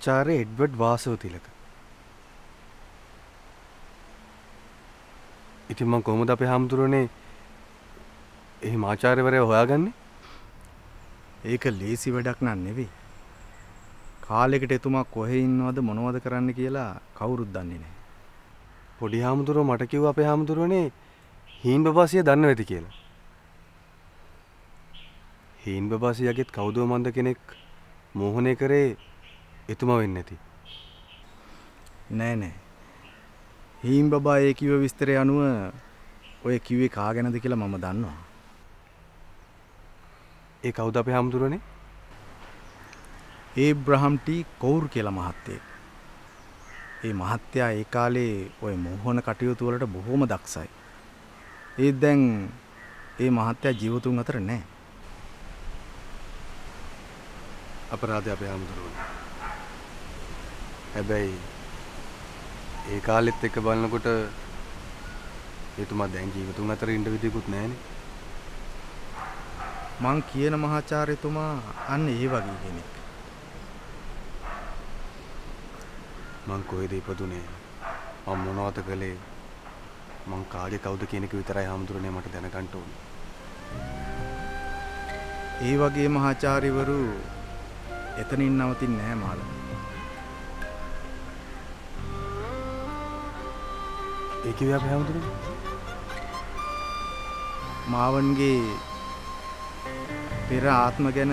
මහාචාර්ය එඩ්වඩ් වාසවතිලක. ඉතින් මං කොහොමද අපේ හාමුදුරනේ එහි මාචාර්යවරය හොයාගන්නේ? ඒක ලේසි වැඩක් නන් නෙවෙයි. කාලෙකට එතුමා කොහෙ ඉන්නවද මොනවද කරන්න කියලා කවුරුත් දන්නේ නැහැ. පොඩි හාමුදුරුවෝ මට කිව්වා අපේ හාමුදුරුවනේ හීන් බබාසිය දන්න ඇති කියලා. හීන් බබාසියගෙත් කවුදෝ මන්ද කෙනෙක් මෝහනය කරේ එතුමා වෙන්න ඇති. නෑ නෑ. හීම් බබා ඒ කිව විස්තරය අනුව ඔය කිව්වේ කා ගැනද කියලා මම දන්නවා. ඒ කවුද අපේ හාමුදුරුවනේ? ඒ බ්‍රහම්ටි කවුර් කියලා මහත්තයෙක්. ඒ මහත්තයා ඒ කාලේ ඔය මෝහන කටයුතු වලට බොහොම දක්ෂයි. ඒත් දැන් ඒ මහත්තයා ජීවතුන් අතර නැහැ. අපරාධය අපේ හාමුදුරුවනේ. හැබැයි ඒ කාලෙත් එක්ක බලනකොට එතුමා දැන් ජීවතුන් අතර ඉන්න විදියකුත් නැහනේ. මං කියන මහාචාර්යතුමා අන්න ඒ වගේ කෙනෙක්. මං කොහෙද ඉපදුනේ? මම මොනවද කළේ? මං කාගේ කවුද කියන එක විතරයි හාමුදුරනේ මට දැනගන්න ඕනේ. ඒ වගේ මහාචාර්යවරු එතනින් නවතින්නේ නැහැ මාළු. ඒ කිව්වේ අපේ හාමුදුරනේ? මාවන්ගේ පෙර ආත්ම ගැන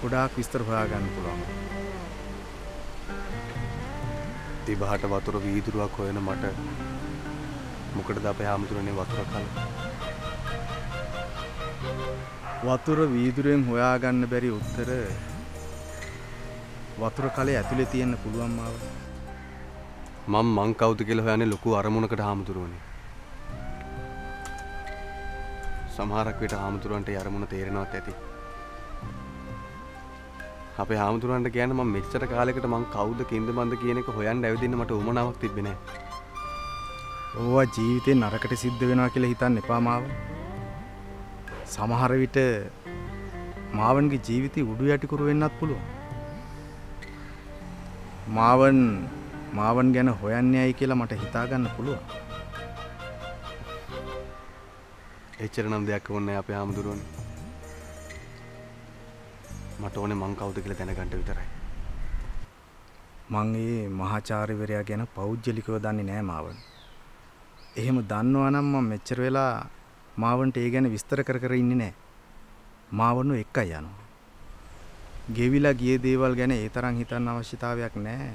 ගොඩාක් විස්තර හොයාගන්න පුළුවන්. තිබහට වතුර වීදුරුවක් හොයන මට මොකටද අපේ හාමුදුරනේ වතුර කල? වතුර වීදුරුවෙන් හොයාගන්න බැරි උත්තර වතුර කලේ ඇතුලේ තියෙන්න පුළුවන් මාව. මම මං කවුද කියලා හොයන්නේ ලොකු අරමුණකට හාමුදුරුවනේ. සමහරක් විට හාමුදුරුවන්ට ඒ අරමුණ තේරෙනවත් ඇති. අපේ හාමුදුරුවන්ට කියන්න මම මෙච්චර කාලෙකට මං කවුද කින්ද බන්ද කියන එක හොයන්න ඇවිදින්න මට උමනාවක් තිබ්බේ නැහැ. ඕවා ජීවිතේ නරකට සිද්ධ වෙනවා කියලා හිතන්න එපා මාව. සමහර විට මාවන්ගේ ජීවිතේ උඩු යටිකුරු වෙන්නත් පුළුවන්. මාවන් මාවන් ගැන හොයන්නේ ඇයි කියලා මට හිතාගන්න පුළුවන්. එච්චර නම් දෙයක් ඕනේ අපේ හාමුදුරුවනේ. මට ඕනේ මං කවුද කියලා දැනගන්න විතරයි. මං ඒ මහාචාර්යවරයා ගැන පෞද්ගලිකව දන්නේ නෑ මාවන්. එහෙම දන්නවා නම් මම මෙච්චර වෙලා මාවන්ට ඒ ගැන විස්තර කර කර ඉන්නේ නෑ. මාවන්ව එක්කයි යනවා. ගෙවිලා ගිය දේවල් ගැන ඒ තරම් හිතන්න අවශ්‍යතාවයක් නෑ.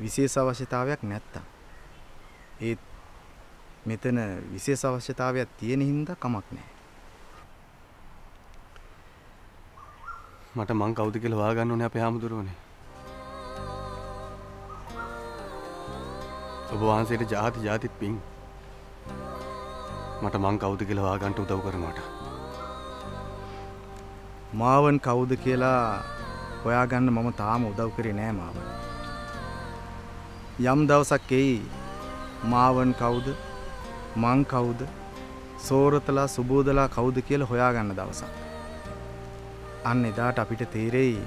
විශේෂ අවශ්‍යතාවයක් නැත්තම්. ඒත් මෙතන විශේෂ අවශ්‍යතාවයක් තියෙන හින්දා කමක් නෑ. මට මං කවුද කියලා හොයාගන්න ඕනේ අපේ හාමුදුරුවනේ. ඔබ වහන්සේට ජාති ජාතිත් පිං. මට මං කවුද කියලා හොයාගන්න උදව් කරනවට. මාවන් කවුද කියලා හොයාගන්න මම තාම උදව් කරේ නෑ මාවන්. යම් දවසක් එයි මාවන් කවුද මං කවුද සෝරතලා සුබෝදලා කවුද කියලා හොයාගන්න දවසක්. අන්න එදාට අපිට තේරෙයි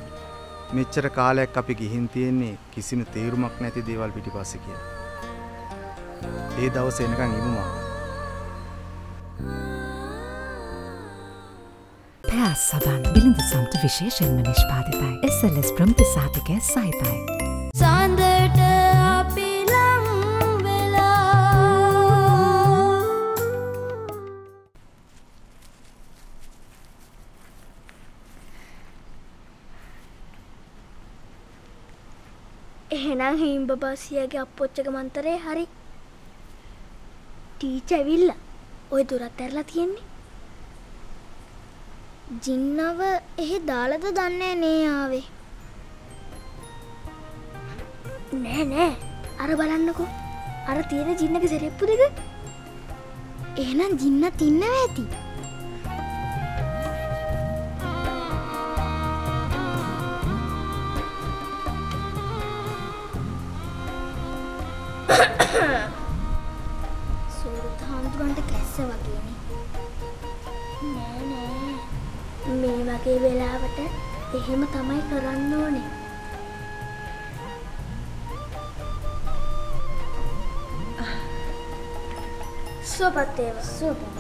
මෙච්චර කාලයක් අපි ගිහින් තියෙන්නේ කිසිම තේරුමක් නැති දේවල් පිටිපස්සේ කියලා. ඒ දවස එනකන් ඉමුමා. පැස් සබන් බිලිඳ සම්ට විශේෂෙන්ම නිෂ්පාතිතයි. එසලස් ප්‍රම්තිසාතිකය එහෙනම් හිම්බ බාසියගේ අප්පොච්චක මන්තරේ හරි ටීච ඇවිල්ල. ඔය දුරත් ඇරලා තියෙන්නේ. ජින්නව එහෙ දාලද දන්නේ නේ ආවේ. නෑ නෑ. අර බලන්නකෝ. අර තියෙන ජින්නක සෙරෙප්පු දෙක. එහෙනම් ජින්නත් ඉන්නව ඇති. ඒ වෙලාවට එහෙම තමයි කරන්න ඕනේ. සුවපත්තේව සුවපත්.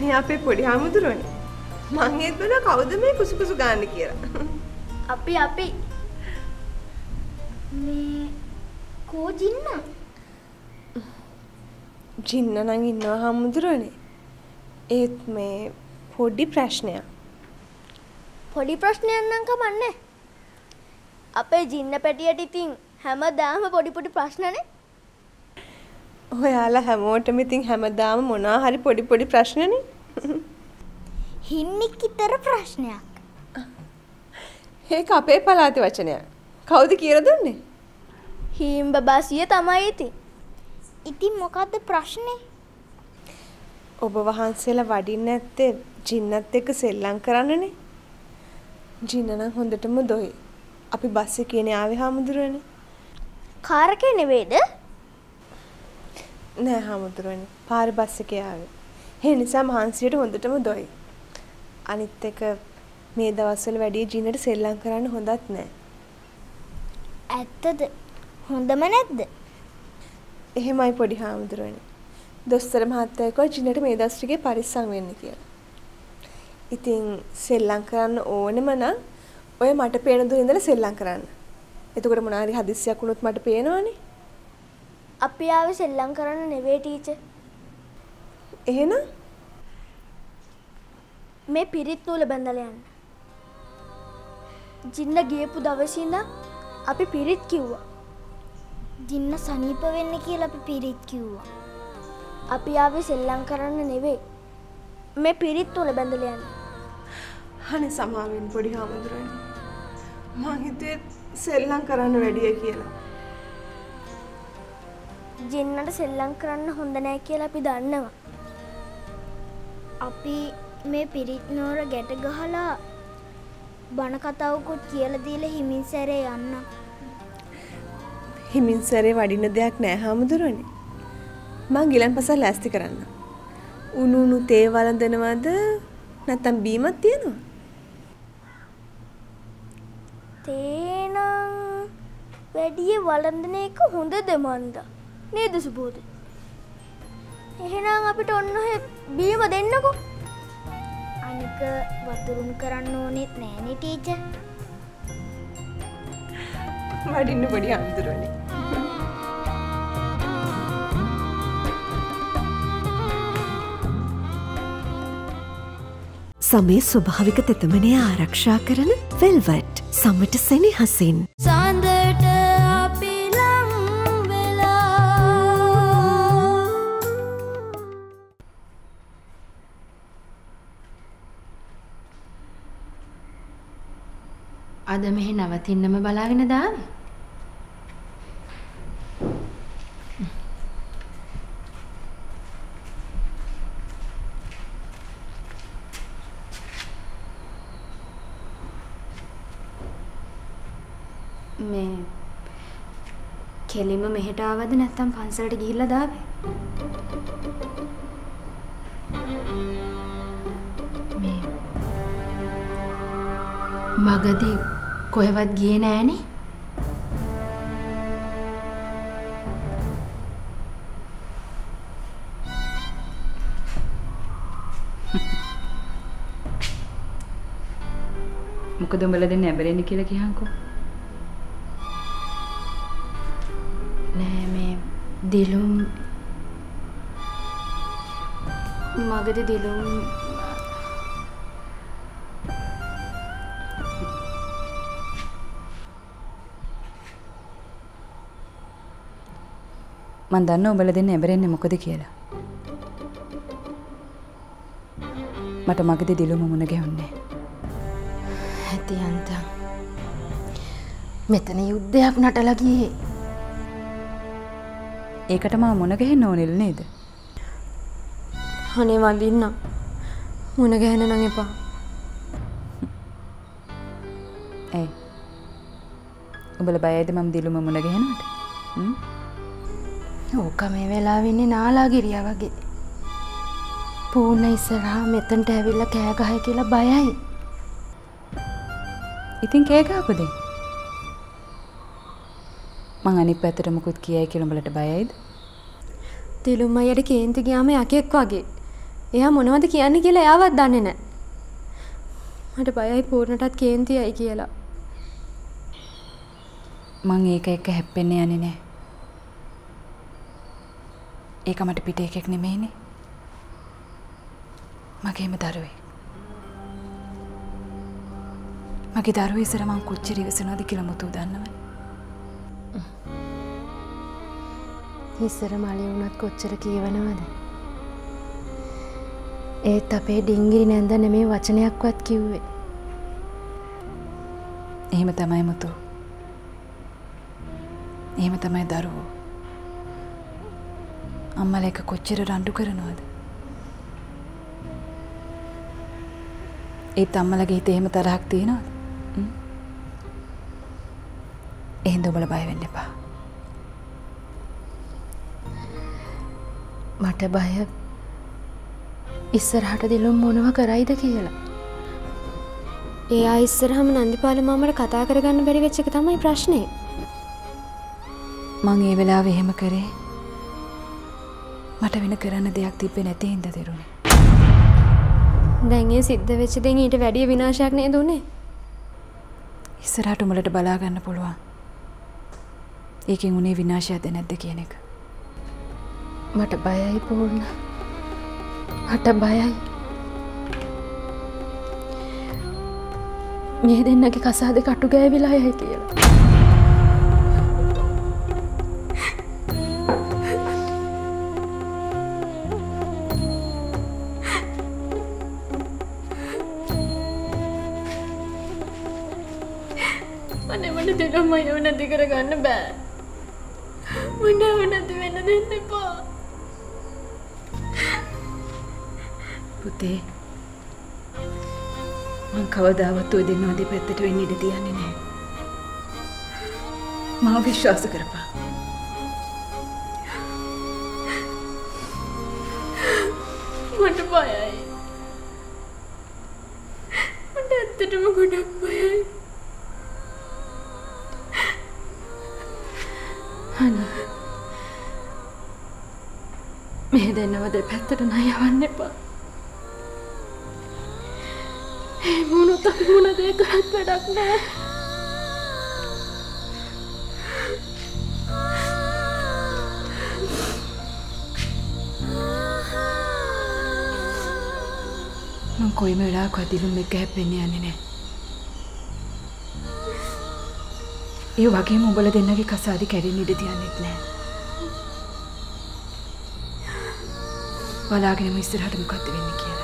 මේ අපේ පොඩි හාමුදුරුවනි. මං ඒත් බල කවුද මේ කුසු කුසු ගන්න කියලා. අපි අපි. මේ කෝ ජින්න? ජින්න නම් ඉන්නවා හාමුදුරුවනේ. ඒත් මේ පොඩි ප්‍රශ්නයක්. පොඩි ප්‍රශ්නයක් නම් කමන්නේ අපේ ජින්න පැටියට ඉතින් හැමදාම පොඩි පොඩි ප්‍රශ්නනේ ඔයාලා හැමෝටම ඉතින් හැමදාම මොනවා හරි පොඩි පොඩි ප්‍රශ්නනේ. හින්නික් ඉතර ප්‍රශ්නයක් ඒක අපේ පළාතේ වචනයක්. කවුද කියලා දුන්නේ? හීම් බබාසිය තමයි ඉතින් ඉතින් මොකක්ද ප්‍රශ්නේ ඔබ වහන්සේලා වඩින්න ඇත්තේ ජින්නත් එක්ක සෙල්ලම් කරන්නනේ. ජින්න නම් හොඳටම දොයි. අපි බස් එකේනේ ආවේ හාමුදුරුවනේ. කාරකේ නෙවෙයිද නෑ හාමුදුරුවනේ. පාරේ බස් එකේ ආවේ. ඒ නිසා මහන්සියට හොඳටම දොයි. අනිත් එක මේ දවස්වල වැඩි ජින්නට සෙල්ලම් කරන්න හොඳත් නෑ. ඇත්තද හොඳම නැද්ද එහෙමයි පොඩි හාමුදුරුවනේ. දොස්තර මහත්තයා කිව්වා ජින්නට මේ දවස් ටිකේ පරිස්සම් වෙන්න කියලා. ඉතින් සෙල්ලම් කරන්න ඕනෙම නම් ඔය මට පේන දේ ඉඳලා සෙල්ලම් කරන්න. එතකොට මොනවා හරි හදිස්සියක් වුණොත් මට පේනවනේ. අපි ආවේ සෙල්ලම් කරන්න නෙවෙයි ටීචර්. එහෙනම්? මේ පිරිත් නූල බැඳලා යන්න. ජින්න ගියපු දවසේ ඉඳන් අපි පිරිත් කිව්වා. ජින්න සනීප වෙන්න කියලා අපි පිරිත් කිව්වා. අපි ආවේ සෙල්ලම් කරන්න නෙවෙයි. මේ පිරිත් නූල බැඳලා යන්න අනේ සමාවෙන් පොඩි හාමුදුරනේ. මං හිතුවේ සෙල්ලම් කරන්න වැඩිය කියලා. ජින්නට සෙල්ලම් කරන්න හොඳ නෑ කියලා අපි දන්නවා අපි මේ පිරිත් නෝර ගැට ගහලා බණ කතාවකුත් කියලා දීලා හිමින් සැරේ යන්න හිමින් සැරේ වඩින්න දෙයක් නෑ හාමුදුරනේ. මං ගිලන්පසක් ලෑස්ති කරන්න. උණු උණු තේ වළඳනවද නැත්නම් බීමක් තියනවා? තේනම් වැඩිය වළඳන එක හොඳ දෙමන්ද? නේද සුබෝධ? එහෙනම් අපිට ඔන්න ඔහෙ බීම දෙන්නකෝ. අනික වතුරුම් කරන්න ඕනෙත් නෑනේ ටීචර්. වඩින්න පොඩි හාමුදුරනේ. සමේ ස්වභාවික තෙතමනය ආරක්ෂා කරන වෙල්වට් සමට සෙනෙහසින්. සඳට අපි ලං වෙලා අද මෙහි නවතින්නම බලාගෙන දාවේ. කෙලිම මෙහෙට ආවද නැත්තම් පන්සලට ගිහිල්ලා දාවේ? මේ මගදී කොහෙවත් ගියේ නෑනේ. මොකද උඹලා දෙන්න ඇබරෙන්න කියලා කියහන්කෝ. දිලුම් මගදී දිලුම් මන් දන්න උඹල දෙන්න ඇබරෙන්නේ මොකද කියලා. මට මගදී දිලුම මුණ ගැහුන්නේ. ඇති අන්තම්. මෙතන යුද්ධයක් නටලා ගියේ. ඒකට මම මුණ ගැහෙන්න ඕනෙල් නේද? අනේ වඳින්න මුණ ගැහෙන නම් එපා ඇයි? උඹල බයයිද මම දිලුම මුණ ගැහෙනවට? හ්ම්? ඕක මේ වෙලාවෙ ඉන්නේ නාලාගිරියා වගේ. පූර්ණ ඉස්සරහා මෙතනට ඇවිල්ලා කෑ ගහයි කියලා බයයි. ඉතින් කෑ ගහපොද? මං අනිත් පැත්තට මුකුත් කියයි කියලා උඹලට බයයිද? තිලුම් අයට කේන්ති ගියාම යකෙක් වගේ. එයා මොනවද කියන්නේ කියලා එයාවත් දන්නේ නැහැ. මට බයයි පූර්ණටත් කේන්තියයි කියලා. මං ඒක එක්ක හැප්පෙන්නේ යන්නේ නෑ. ඒක මට පිට එකෙක් නෙමෙයිනේ. මගේම දරුවෙක්. මගේ දරුවෝ ඉස්සර මං කොච්චර ඉවසනවද කියලා මුතු දන්නවනේ. ඉස්සර මලි වුණත් කොච්චර කියවනවද? ඒත් අපේ ඩිංගිරි නැන්ද නෙමේ වචනයක්වත් කිව්වේ. එහෙම තමයි මුතු. එහෙම තමයි දරුවෝ. අම්මලා එක කොච්චර රණ්ඩු කරනවද? ඒත් අම්මලගේ හිතේ එහෙම තරහක් තියෙනවද? හ්ම්? එහෙනම් ඔබලා බය වෙන්න එපා. මට බය ඉස්සරහට දිලුම් මොනව කරයිද කියලා. එයා ඉස්සරහම නන්දිපාල මාමට කතා කරගන්න බැරි වෙච්ච එක තමයි ප්‍රශ්නේ. මං ඒ වෙලාවේ එහෙම කරේ මට වෙන කරන්න දෙයක් තිබ්බේ නැති හින්දා දිරුනේ. දැන් ඒ සිද්ධ වෙච්ච දෙයින් ඊට වැඩිය විනාශයක් නේද උනේ? ඉස්සරහට උඹලට බලා ගන්න පුළුවන්. ඒකෙන් උනේ විනාශයක්ද නැද්ද කියන එක. මට බයයි පූර්ණ. මට බයයි. මේ දෙන්නගේ කසාද කටු ගෑවිලා යයි කියලා. අනේ මට දෙලොම යව නැති කරගන්න බෑ. මට යව නැති වෙන්න දෙන්න එපා. පුතේ මං කවදාවත් ඔය දෙන්නා දෙපැත්තට වෙන්න ඉඩ තියන්නේ නැහැ. මාව විශ්වාස කරපන්. මට බයයි. මට ඇත්තටම ගොඩක් බයයි. අනේ මේ දෙන්නව දෙපැත්තට නය යවන්න එපා. ඒ මොනොත් අපි මොන දේ කරත් වැඩක් නෑ. මං කොයිම වෙලාවකවත් දිලුම් එක්ක හැප්පෙන්නේ යන්නේ නැහැ. ඒ වගේම උඹලා දෙන්නගේ කසාදි කැඩෙන්න ඉඩ තියන්නෙත් නැහැ. බලාගෙනම ඉස්සරහට මොකක්ද වෙන්නේ කියලා.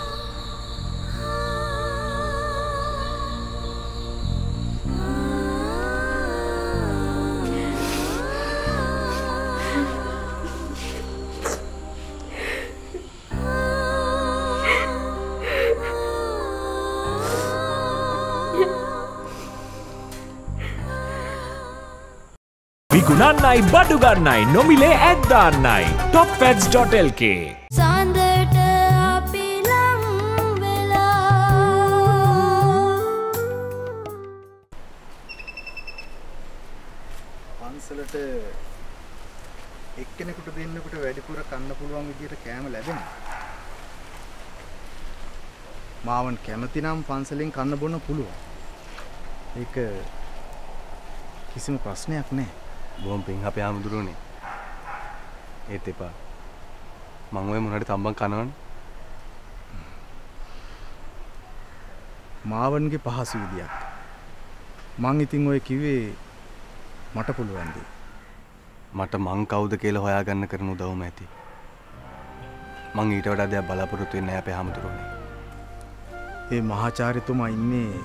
විකුණන්නයි බඩු ගන්නයි නොමිලේ ඇත්දාන්නයි ටොප්ෆෙඩ්ස්.lk සඳට අපි ලං වෙලා පන්සලට එක්කෙනෙකුට දෙන්නෙකුට වැඩිපුර කන්න පුළුවන් විදිහට කෑම ලැබෙනවා. මාවන් කැමති නම් පන්සලෙන් කන්න බොන්න පුළුවන්. ඒක කිසිම ප්‍රශ්නයක් නැහැ. බොහොම පිං අපේ ආමුදුරුවනේ ඒත් එපා මං ඔය මොනහරි තම්බන් කනවනේ මාවන්ගේ පහසු විදියක්. මං ඉතින් ඔය කිව්වේ මට පුළුවන් දේ. මට මං කවුද කියලා හොයාගන්න කරන උදව්ම ඇති මං ඊට වඩා දෙයක් බලාපොරොත්තු වෙන්නේ නැහැ අපේ ආමුදුරුවනේ ඒ මහාචාර්යතුමා ඉන්නේ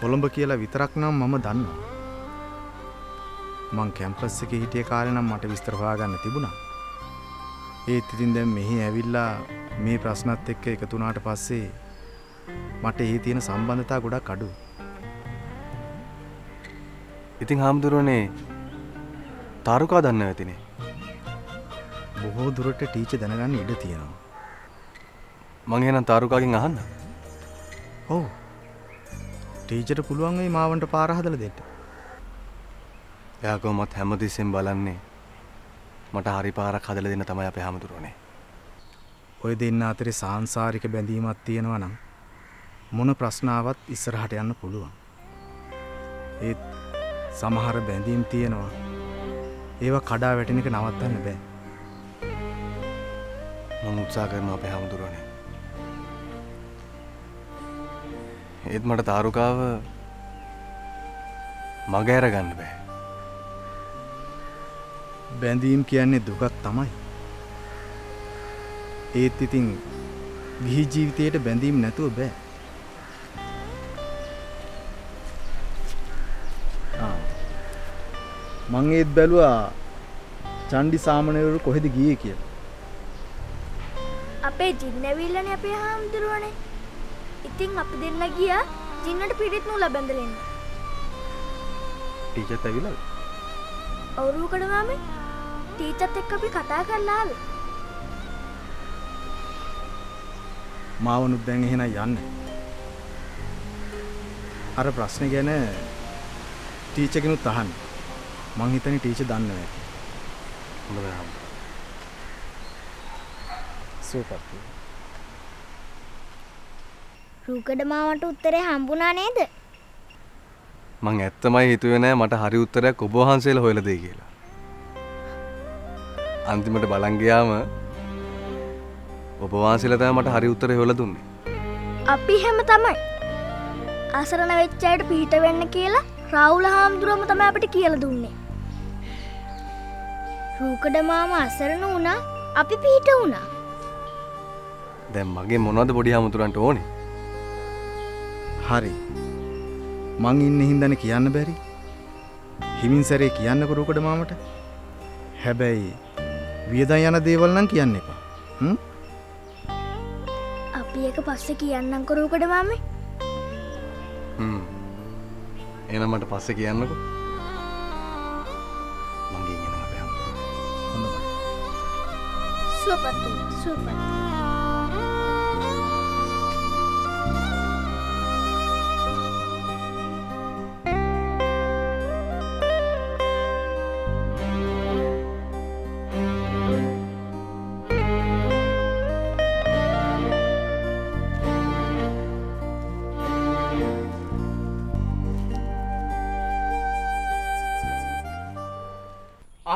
කොළඹ කියලා විතරක් නම් මම දන්නවා. මං කැම්පස් එකේ හිටිය කාලේ නම් මට විස්තර හොයාගන්න තිබුණා. ඒත් ඉතින් දැන් මෙහි ඇවිල්ලා මේ ප්‍රශ්නත් එක්ක එකතු වුණාට පස්සේ මට එහි තියෙන සම්බන්ධතා ගොඩක් අඩුයි. ඉතින් හාමුදුරුවනේ තාරුකා දන්න ඇතිනේ බොහෝ දුරට ටීචර් දැනගන්න ඉඩ තියෙනවා. මං එහෙනම් තාරුකාගෙන් අහන්න ඔව්. ටීචර්ට පුළුවන් වෙයි මාවන්ට පාර හදලා දෙන්න. එයා කොහොමත් හැමතිස්සෙම බලන්නේ මට හරි පාරක් හදලා දෙන්න තමයි අපේ හාමුදුරුවනේ. ඔය දෙන්න අතරේ සාංසාරික බැඳීමක් තියෙනවා නම් මොන ප්‍රශ්නාවත් ඉස්සරහට යන්න පුළුවන්. ඒත් සමහර බැඳීම් තියෙනවා. ඒවා කඩා වැටෙන එක නවත්තන්න බෑ. මම උත්සාහ කරනවා අපේ හාමුදුරුවනේ. ඒත් මට තාරුකාව මග ඇරගන්න බෑ. බැඳීම් කියන්නේ දුකක් තමයි. ඒත් ඉතින් ගිහි ජීවිතයට බැඳීම් නැතුව බෑ. මං ඒත් බැලුවා චණ්ඩි සාමණේරවරු කොහෙද ගියේ කියලා. අපේ ජින්නැවිල්ලනේ අපේ හාමුදුරුවනේ. ඉතින් අපි දෙන්න ගියා ජින්නට පිරිත් නූල බැඳලෙන්න. ටීචර්ත් ඇවිල්ලාද? අවුරුකඩ මාමේ ටීචර්ත් එක්ක අපි කතා කරලා ආවේ. මාවනුත් දැන් එහෙනම් යන්න. අර ප්‍රශ්නේ ගැන ටීචර් කෙනුත් අහන්න. මං හිතන්නේ ටීචර් දන්නවා ඇති. හොඳයි හාමුදුරුවනේ. සූපත්. රූකඩ මාමට උත්තරේ හම්බුණා නේද? මං ඇත්තමයි හිතුවේ නෑ මට හරි උත්තරයක් ඔබ වහන්සේලා හොයලා දෙයි කියලා. අන්තිමට බලන් ගියාම ඔබ වහන්සේලා තමයි මට හරි උත්තරේ හොයලා දුන්නේ. අපි හැම තමයි. අසරණ වෙච්ච අයට පිහිට වෙන්න කියලා රාහුල හාමුදුරුවම තමයි අපිට කියලා දුන්නේ. රූකඩ මාම අසරණ වුණා අපි පිහිට වුණා. දැන් මගේ මොනවද පොඩි හාමුදුරන්ට ඕනේ? හරි. මං ඉන්නේ හින්දානේ කියන්න බැරි. හිමින් සැරේ කියන්නකො රූකඩ මාමට. හැබැයි වියදම් යන දේවල් නම් කියන්න එපා. හ්ම්? අපි එක පස්සේ කියන්නම් රූකඩ මාමේ. හ්ම්. එහෙනම් මට පස්සේ කියන්නකෝ. මං ගිහින් එනවා අපේ හාමුදුරුවෝ. හොඳයි. සුවපත් සුවපත්.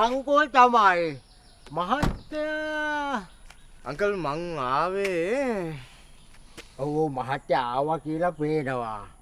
අංකෝල් තමයි. මහත්තයා. අංකල් මං ආවේ. ඔව් මහත්තයා ආවා කියලා පේනවා